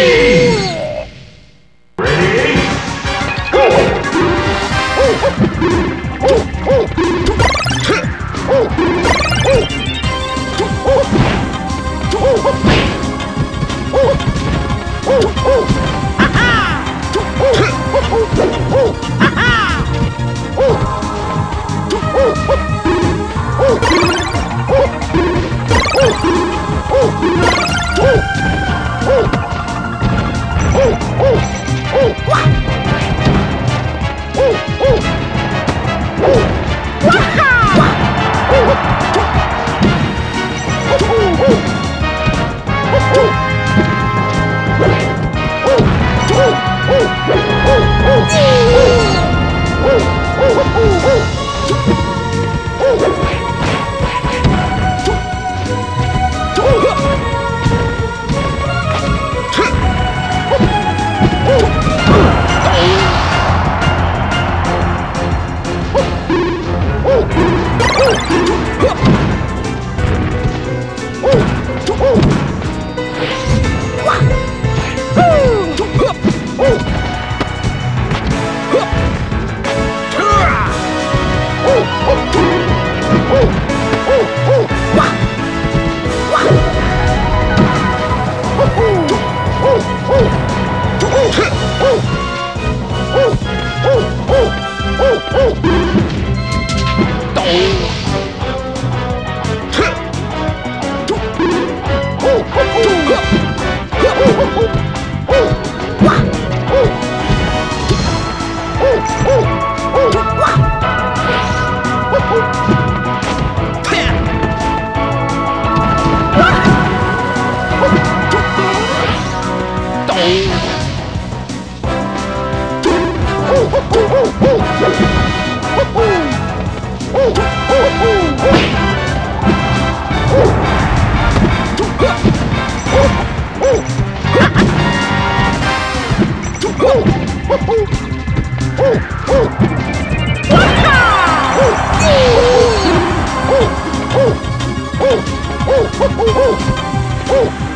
Hey! Woo!